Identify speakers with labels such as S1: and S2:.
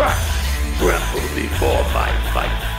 S1: crack, tremble before my might.